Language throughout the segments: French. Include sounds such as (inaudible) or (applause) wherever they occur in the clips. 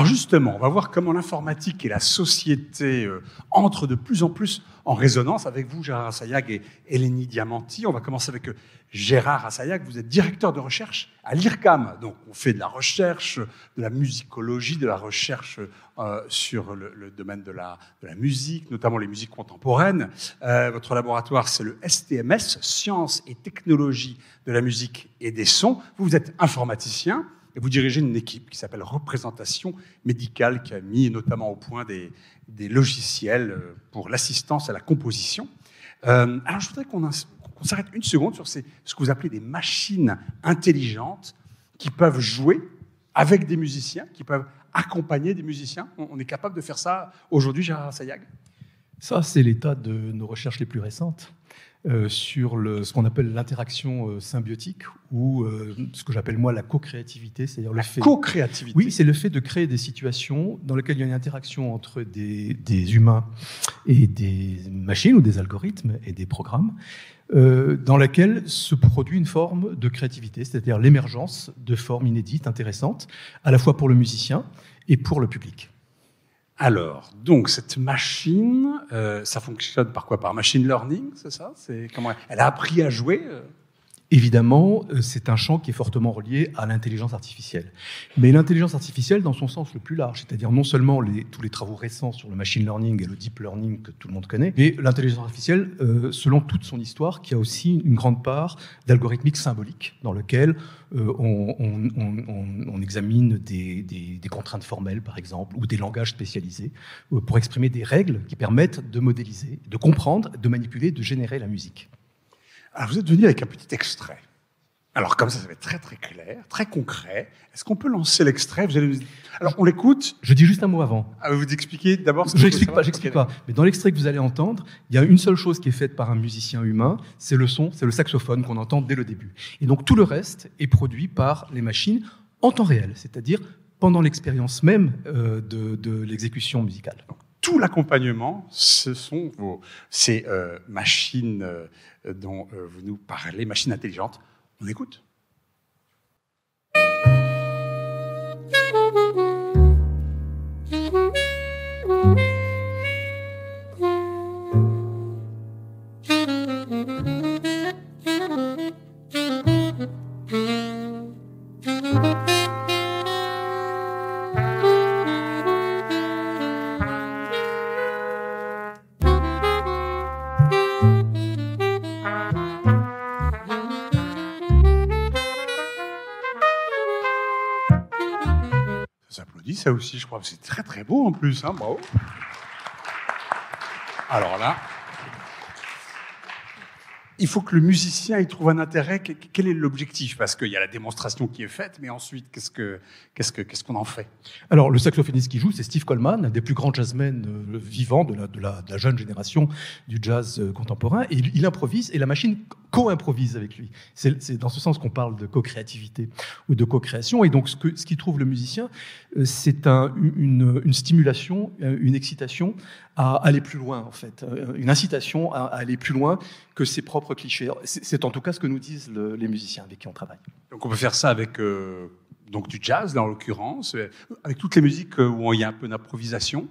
Alors justement, on va voir comment l'informatique et la société euh, entrent de plus en plus en résonance avec vous, Gérard Assayag et Eleni Diamanti. On va commencer avec euh, Gérard Assayag. Vous êtes directeur de recherche à l'IRCAM. Donc on fait de la recherche, de la musicologie, de la recherche euh, sur le, domaine de la, de la, musique, notamment les musiques contemporaines. votre laboratoire, c'est le STMS, Sciences et Technologies de la musique et des sons. Vous êtes informaticien et vous dirigez une équipe qui s'appelle Représentation médicale, qui a mis notamment au point des, logiciels euh, pour l'assistance à la composition. Euh, alors je voudrais qu'on s'arrête une seconde sur ce que vous appelez des machines intelligentes qui peuvent jouer avec des musiciens, qui peuvent accompagner des musiciens. On, est capable de faire ça aujourd'hui, Gérard Sayag Ça, c'est l'état de nos recherches les plus récentes. Euh, sur le, ce qu'on appelle l'interaction euh, symbiotique ou euh, ce que j'appelle moi la co-créativité, c'est-à-dire le fait. Co-créativité. Oui, c'est le fait de créer des situations dans lesquelles il y a une interaction entre des, des humains et des machines ou des algorithmes et des programmes, dans laquelle se produit une forme de créativité, c'est-à-dire l'émergence de formes inédites, intéressantes, à la fois pour le musicien et pour le public. Alors, donc cette machine, euh, ça fonctionne par quoi? Par machine learning, c'est ça? C'est comment Elle a appris à jouer euh? Évidemment, euh, c'est un champ qui est fortement relié à l'intelligence artificielle. Mais l'intelligence artificielle dans son sens le plus large, c'est-à-dire non seulement tous les travaux récents sur le machine learning et le deep learning que tout le monde connaît, mais l'intelligence artificielle euh, selon toute son histoire, qui a aussi une grande part d'algorithmique symbolique, dans lequel euh, on, examine des, des, contraintes formelles, par exemple, ou des langages spécialisés, pour exprimer des règles qui permettent de modéliser, de comprendre, de manipuler, de générer la musique. Alors, vous êtes venu avec un petit extrait. Alors, comme ça, ça va être très très clair, très concret. Est-ce qu'on peut lancer l'extrait? Vous allez... Alors, on l'écoute. Je dis juste un mot avant. Ah, vous expliquez d'abord ce que Je n'explique pas, j'explique pas. Mais dans l'extrait que vous allez entendre, il y a une seule chose qui est faite par un musicien humain, c'est le son, c'est le saxophone qu'on entend dès le début. Et donc, tout le reste est produit par les machines en temps réel, c'est-à-dire pendant l'expérience même euh, de, de l'exécution musicale tout l'accompagnement, ce sont ces euh, machines euh, dont euh, vous nous parlez, machines intelligentes. On écoute. Ça aussi, je crois. C'est très très beau en plus, hein, bravo. Alors là, il faut que le musicien y trouve un intérêt. Quel est l'objectif? Parce qu'il y a la démonstration qui est faite, mais ensuite, qu'est-ce que qu'est-ce que qu'est-ce qu'on en fait? Alors, le saxophoniste qui joue, c'est Steve Coleman, un des plus grands jazzmen euh, vivants de la, de la, de la jeune génération du jazz euh, contemporain. Et il, il improvise, et la machine co-improvise avec lui. C'est dans ce sens qu'on parle de co-créativité ou de co-création. Et donc, ce, que, ce qui trouve le musicien, euh, c'est un, une, une, stimulation, une excitation à aller plus loin, en fait, une incitation à aller plus loin que ses propres C'est en tout cas ce que nous disent les musiciens avec qui on travaille. Donc on peut faire ça avec euh, donc du jazz, dans l'occurrence, euh, avec toutes les musiques euh, où il y a un peu d'improvisation.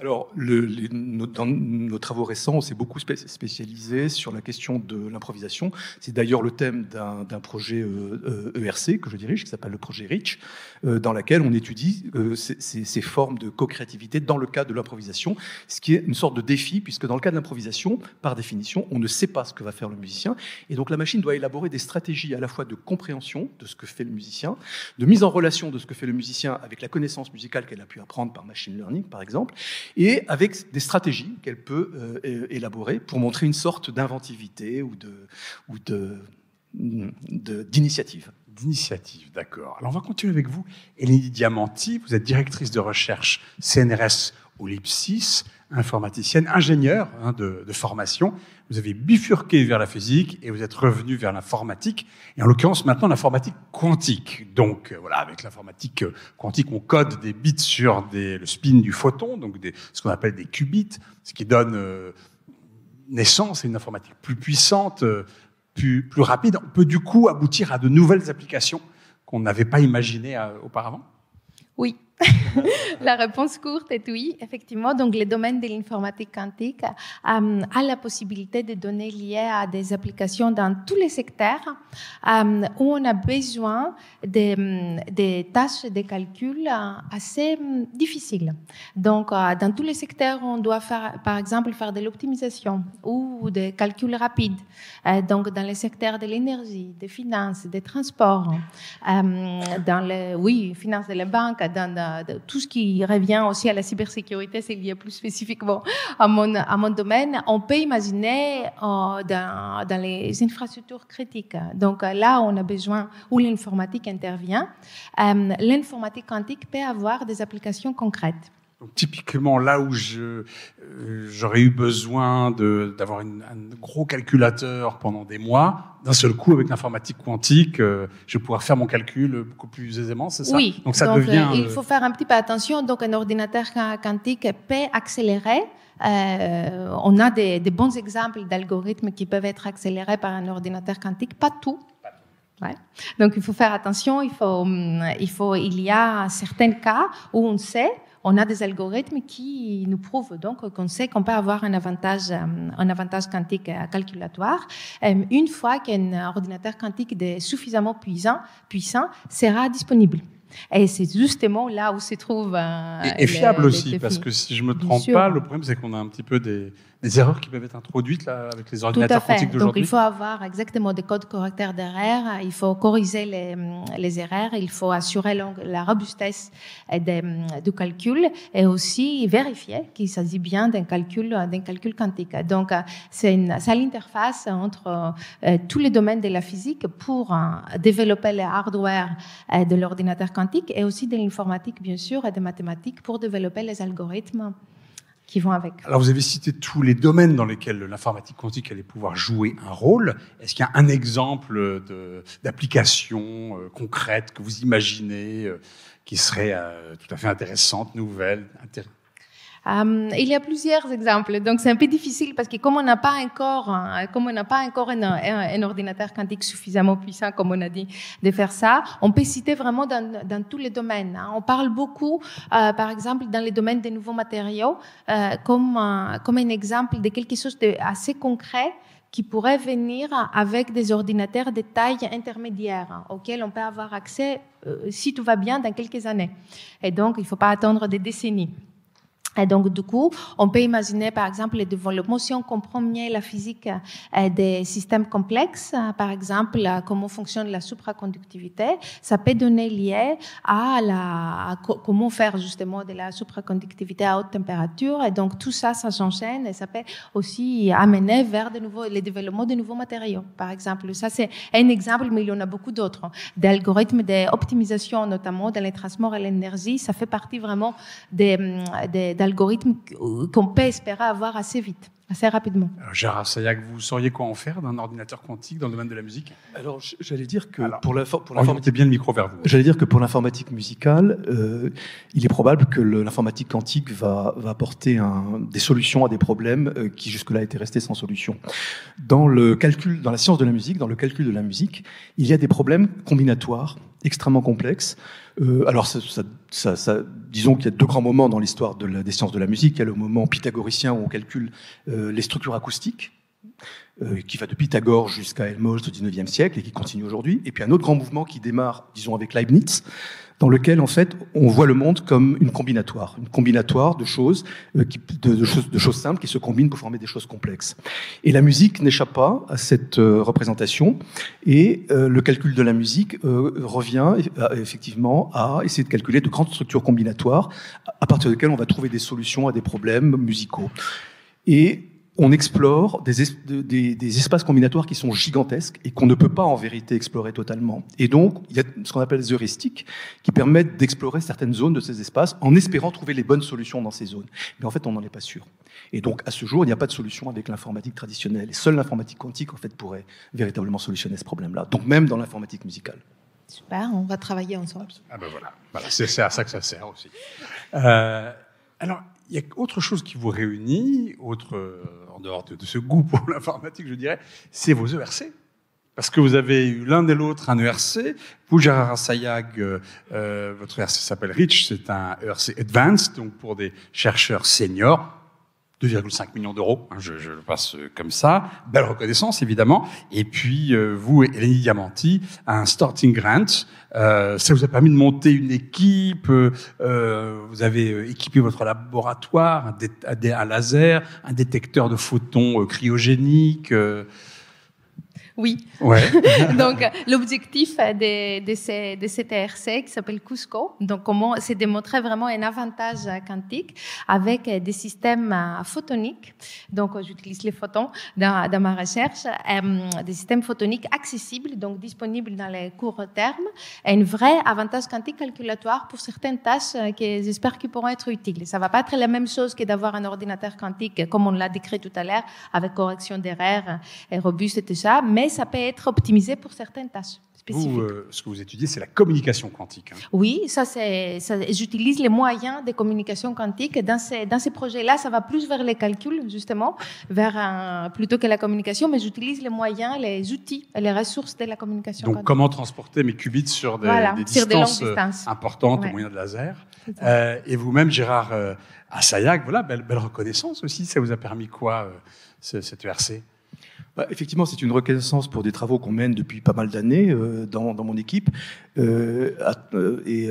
Alors, dans nos travaux récents, on s'est beaucoup spécialisé sur la question de l'improvisation. C'est d'ailleurs le thème d'un projet ERC euh, e que je dirige, qui s'appelle le projet REACH, euh, dans lequel on étudie euh, ces, ces, formes de co-créativité dans le cadre de l'improvisation, ce qui est une sorte de défi, puisque dans le cas de l'improvisation, par définition, on ne sait pas ce que va faire le musicien, et donc la machine doit élaborer des stratégies à la fois de compréhension de ce que fait le musicien, de mise en relation de ce que fait le musicien avec la connaissance musicale qu'elle a pu apprendre par machine learning, par exemple, et avec des stratégies qu'elle peut euh, élaborer pour montrer une sorte d'inventivité ou de ou de d'initiative. D'initiative, d'accord. Alors on va continuer avec vous, Eleni Diamanti. Vous êtes directrice de recherche CNRS au informaticienne, ingénieure hein, de, formation. Vous avez bifurqué vers la physique et vous êtes revenu vers l'informatique, et en l'occurrence maintenant l'informatique quantique. Donc euh, voilà, avec l'informatique euh, quantique, on code des bits sur le spin du photon, donc ce qu'on appelle des qubits, ce qui donne euh, naissance à une informatique plus puissante, plus rapide. On peut du coup aboutir à de nouvelles applications qu'on n'avait pas imaginées auparavant? Oui, la réponse courte est oui, effectivement. Donc, le domaine de l'informatique quantique euh, a la possibilité de donner liées à des applications dans tous les secteurs euh, où on a besoin de, de tâches de calcul assez difficiles. Donc, euh, dans tous les secteurs, on doit faire, par exemple, faire de l'optimisation ou des calculs rapides. donc, dans les secteurs de l'énergie, des finances, des transports, dans les, oui, finances de la banque, dans tout ce qui revient aussi à la cybersécurité, c'est lié plus spécifiquement à mon, domaine, on peut imaginer euh, dans, les infrastructures critiques. Donc là, on a besoin où l'informatique intervient. Euh, l'informatique quantique peut avoir des applications concrètes typiquement, là où euh, j'aurais eu besoin d'avoir un gros calculateur pendant des mois, d'un seul coup, avec l'informatique quantique, euh, je vais pouvoir faire mon calcul beaucoup plus aisément, c'est ça? Oui. Donc, ça devient. Euh, il faut faire un petit peu attention. Donc, un ordinateur quantique peut accélérer. on a des, bons exemples d'algorithmes qui peuvent être accélérés par un ordinateur quantique, pas tout. Ouais. Donc il faut faire attention, il, faut, hum, il, faut, il y a certains cas où on sait on a des algorithmes qui nous prouvent donc qu'on sait qu'on peut avoir un avantage, euh, un avantage quantique euh, calculatoire euh, une fois qu'un ordinateur quantique suffisamment puissant, puissant sera disponible. Et c'est justement là où se trouve. et, fiable aussi, parce que si je me trompe pas, le problème c'est qu'on a un petit peu des, des erreurs qui peuvent être introduites là, avec les ordinateurs quantiques d'aujourd'hui. Donc il faut avoir exactement des codes correcteurs d'erreurs, il faut corriger les, les, erreurs, il faut assurer la robustesse du calcul et aussi vérifier qu'il s'agit bien d'un calcul, d'un calcul quantique. Donc c'est l'interface entre euh, tous les domaines de la physique pour euh, développer le hardware euh, de l'ordinateur quantique et aussi de l'informatique bien sûr et des mathématiques pour développer les algorithmes Alors vous avez cité tous les domaines dans lesquels l'informatique quantique allait pouvoir jouer un rôle. Est-ce qu'il y a un exemple d'application euh, concrète que vous imaginez euh, qui serait euh, tout à fait intéressante, nouvelle, euh, il y a plusieurs exemples, donc c'est un peu difficile parce que comme on n'a pas encore, euh, comme on n'a pas encore un, ordinateur quantique suffisamment puissant, comme on a dit, de faire ça, on peut citer vraiment dans, tous les domaines. Hein. On parle beaucoup, euh, par exemple, dans les domaines des nouveaux matériaux, comme comme un exemple de quelque chose de assez concret qui pourrait venir avec des ordinateurs de taille intermédiaire hein, auxquels on peut avoir accès, si tout va bien, dans quelques années. Et donc, il ne faut pas attendre des décennies. Et donc, du coup, on peut imaginer, par exemple, le développement, si on comprend mieux la physique euh, des systèmes complexes, euh, par exemple, euh, comment fonctionne la supraconductivité, ça peut donner lié à, la, comment faire justement de la supraconductivité à haute température. Et donc, tout ça, ça s'enchaîne et ça peut aussi amener vers de nouveaux, le développement de nouveaux matériaux, par exemple. Ça, c'est un exemple, mais il y en a beaucoup d'autres. D'algorithmes d'optimisation, notamment dans les transports et l'énergie, ça fait partie vraiment des, des algorithmes qu'on peut espérer avoir assez vite, assez rapidement. Alors, Gérard Sayac, vous sauriez quoi en faire d'un ordinateur quantique dans le domaine de la musique? Alors, j'allais dire que pour l'informatique, bien le micro vers vous. J'allais dire que pour l'informatique musicale, euh, il est probable que l'informatique quantique va, va apporter un, des solutions à des problèmes euh, qui jusque-là étaient restés sans solution. Dans le calcul, dans la science de la musique, dans le calcul de la musique, il y a des problèmes combinatoires extrêmement complexes. Euh, alors, ça, ça, ça, disons qu'il y a deux grands moments dans l'histoire de des sciences de la musique. Il y a le moment pythagoricien où on calcule euh, les structures acoustiques, euh, qui va de Pythagore jusqu'à Helmholtz au XIXe siècle et qui continue aujourd'hui. Et puis un autre grand mouvement qui démarre, disons, avec Leibniz, dans lequel en fait on voit le monde comme une combinatoire, une combinatoire de choses, euh, simples qui se combinent pour former des choses complexes. Et la musique n'échappe pas à cette euh, représentation, et euh, le calcul de la musique revient effectivement à essayer de calculer de grandes structures combinatoires à partir desquelles on va trouver des solutions à des problèmes musicaux. Et on explore des, espaces combinatoires qui sont gigantesques et qu'on ne peut pas en vérité explorer totalement. Et donc, il y a ce qu'on appelle des heuristiques qui permettent d'explorer certaines zones de ces espaces en espérant trouver les bonnes solutions dans ces zones. Mais en fait, on n'en est pas sûr. Et donc, à ce jour, il n'y a pas de solution avec l'informatique traditionnelle. Et seule l'informatique quantique, en fait, pourrait véritablement solutionner ce problème-là. Donc, même dans l'informatique musicale. Super, on va travailler ensemble. Ah ben voilà, voilà c'est à ça que ça sert aussi. Euh, alors, il y a autre chose qui vous réunit, autre, en dehors de, ce goût pour (laughs) l'informatique, je dirais, c'est vos ERC. parce que vous avez eu l'un et l'autre un ERC. Vous, Gérard Assayag, euh, euh, votre ERC s'appelle RICH, c'est un ERC Advanced, donc pour des chercheurs seniors. 2,5 millions d'euros, hein, je, je, passe comme ça. Belle reconnaissance, évidemment. Et puis, euh, vous, Eleni Diamanti, un starting grant. Euh, ça vous a permis de monter une équipe. Euh, vous avez équipé votre laboratoire, un, un, laser, un détecteur de photons cryogéniques. Oui. Ouais. (laughs) donc, l'objectif de, de, de cet ERC qui s'appelle Cusco, donc comment c'est démontrer vraiment un avantage quantique avec des systèmes photoniques. Donc, j'utilise les photons dans, dans ma recherche, euh, des systèmes photoniques accessibles, donc disponibles dans les courts termes, et un vrai avantage quantique calculatoire pour certaines tâches que j'espère qu'ils pourront être utiles. Ça va pas être la même chose que d'avoir un ordinateur quantique, comme on l'a décrit tout à l'heure, avec correction d'erreurs et robuste et tout ça, mais ça peut être optimisé pour certaines tâches spécifiques. Vous, euh, ce que vous étudiez, c'est la communication quantique. Hein. Oui, ça c'est, j'utilise les moyens de communication quantique. Dans ces, dans ces projets-là, ça va plus vers les calculs, justement, vers un, plutôt que la communication, mais j'utilise les moyens, les outils, les ressources de la communication Donc, quantique. comment transporter mes qubits sur des, voilà, des sur distances des longues distances. importantes Ouais. au moyen de laser? Euh, Et vous-même, Gérard euh, Assayac, voilà, belle, belle reconnaissance aussi. Ça vous a permis quoi, euh, ce, cet ERC Bah, effectivement, c'est une reconnaissance pour des travaux qu'on mène depuis pas mal d'années euh, dans, mon équipe euh, euh, et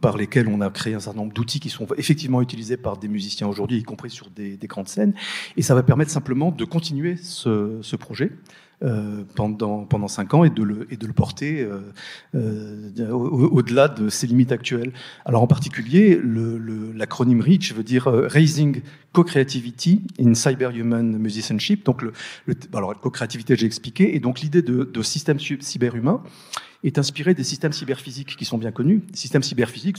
par lesquels on a créé un certain nombre d'outils qui sont effectivement utilisés par des musiciens aujourd'hui, y compris sur des, des, grandes scènes. Et ça va permettre simplement de continuer ce projet. Euh, pendant pendant cinq ans et de le et de le porter euh, euh, au-delà de ses limites actuelles. Alors en particulier, l'acronyme REACH veut dire euh, Raising Co-Creativity in Cyberhuman Musicianship. Donc le, le alors co-créativité j'ai expliqué et donc l'idée de, de système cyberhumain est inspiré des systèmes cyberphysiques qui sont bien connus. Les systèmes cyberphysiques,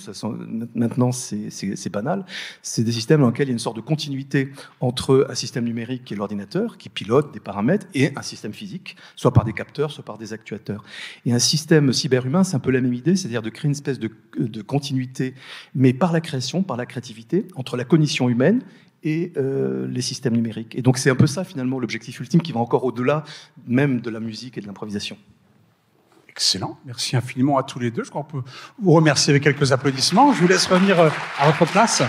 maintenant c'est banal, c'est des systèmes dans lesquels il y a une sorte de continuité entre un système numérique et l'ordinateur qui pilote des paramètres et un système physique, soit par des capteurs, soit par des actuateurs. Et un système cyberhumain, c'est un peu la même idée, c'est-à-dire de créer une espèce de, de continuité, mais par la création, par la créativité, entre la cognition humaine et euh, les systèmes numériques. Et donc c'est un peu ça finalement l'objectif ultime qui va encore au-delà même de la musique et de l'improvisation. Excellent. Merci infiniment à tous les deux. Je crois qu'on peut vous remercier avec quelques applaudissements. Je vous laisse revenir à votre place.